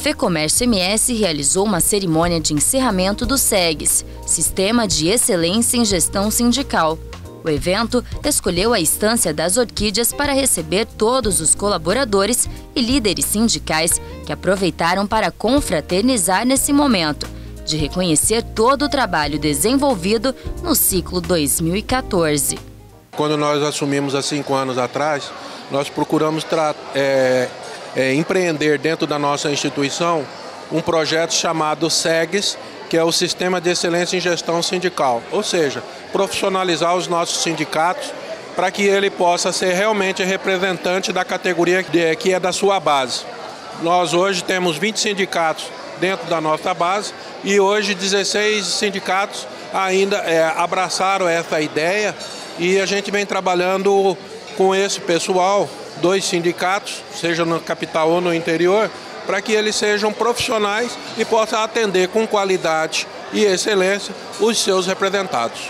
FEComércio MS realizou uma cerimônia de encerramento do SEGS, Sistema de Excelência em Gestão Sindical. O evento escolheu a instância das orquídeas para receber todos os colaboradores e líderes sindicais que aproveitaram para confraternizar nesse momento, de reconhecer todo o trabalho desenvolvido no ciclo 2014. Quando nós assumimos há cinco anos atrás, nós procuramos é, é, empreender dentro da nossa instituição um projeto chamado SEGS, que é o Sistema de Excelência em Gestão Sindical, ou seja, profissionalizar os nossos sindicatos para que ele possa ser realmente representante da categoria que é da sua base. Nós hoje temos 20 sindicatos dentro da nossa base e hoje 16 sindicatos ainda é, abraçaram essa ideia e a gente vem trabalhando com esse pessoal, dois sindicatos, seja na capital ou no interior, para que eles sejam profissionais e possam atender com qualidade e excelência os seus representados.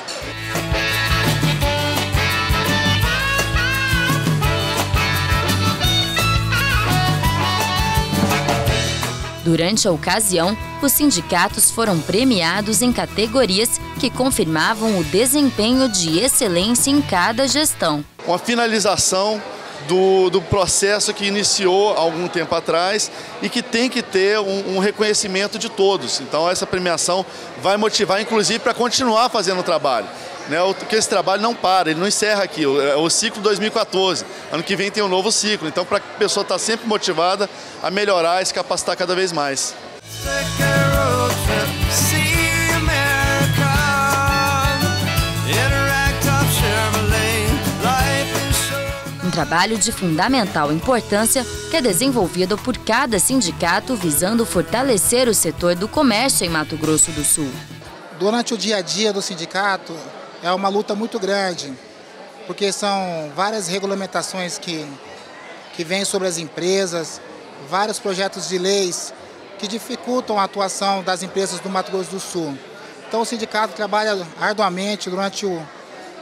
Durante a ocasião, os sindicatos foram premiados em categorias que confirmavam o desempenho de excelência em cada gestão. Uma finalização do, do processo que iniciou algum tempo atrás e que tem que ter um, um reconhecimento de todos. Então essa premiação vai motivar, inclusive, para continuar fazendo o trabalho. Né, porque esse trabalho não para, ele não encerra aqui, é o ciclo 2014. Ano que vem tem um novo ciclo, então para a pessoa estar tá sempre motivada a melhorar e se capacitar cada vez mais. Trabalho de fundamental importância que é desenvolvido por cada sindicato visando fortalecer o setor do comércio em Mato Grosso do Sul. Durante o dia a dia do sindicato é uma luta muito grande, porque são várias regulamentações que, que vêm sobre as empresas, vários projetos de leis que dificultam a atuação das empresas do Mato Grosso do Sul. Então o sindicato trabalha arduamente durante o,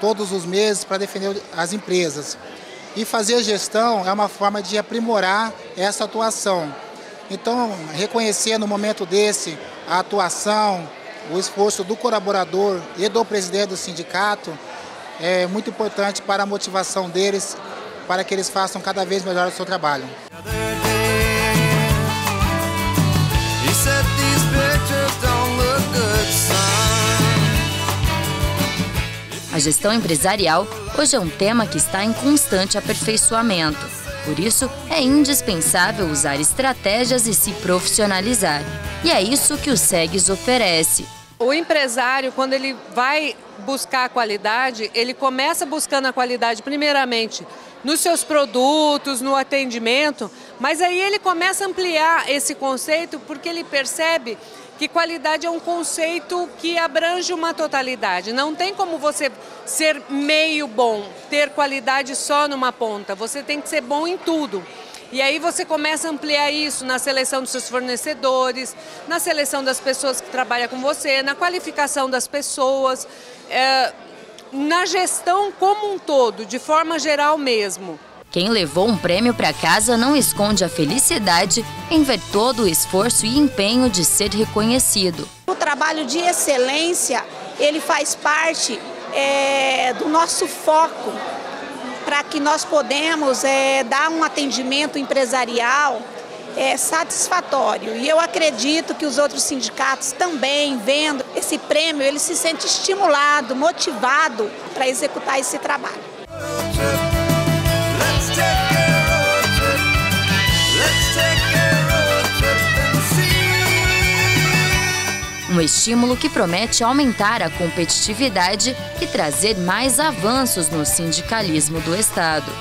todos os meses para defender as empresas. E fazer gestão é uma forma de aprimorar essa atuação. Então, reconhecer no momento desse a atuação, o esforço do colaborador e do presidente do sindicato é muito importante para a motivação deles, para que eles façam cada vez melhor o seu trabalho. A gestão empresarial hoje é um tema que está em constante aperfeiçoamento. Por isso, é indispensável usar estratégias e se profissionalizar. E é isso que o SEGS oferece. O empresário, quando ele vai buscar a qualidade, ele começa buscando a qualidade primeiramente nos seus produtos, no atendimento, mas aí ele começa a ampliar esse conceito porque ele percebe que qualidade é um conceito que abrange uma totalidade. Não tem como você ser meio bom, ter qualidade só numa ponta. Você tem que ser bom em tudo. E aí você começa a ampliar isso na seleção dos seus fornecedores, na seleção das pessoas que trabalham com você, na qualificação das pessoas, é, na gestão como um todo, de forma geral mesmo. Quem levou um prêmio para casa não esconde a felicidade em ver todo o esforço e empenho de ser reconhecido. O trabalho de excelência, ele faz parte é, do nosso foco para que nós podemos é, dar um atendimento empresarial é, satisfatório. E eu acredito que os outros sindicatos também, vendo esse prêmio, ele se sente estimulado, motivado para executar esse trabalho. Um estímulo que promete aumentar a competitividade e trazer mais avanços no sindicalismo do Estado.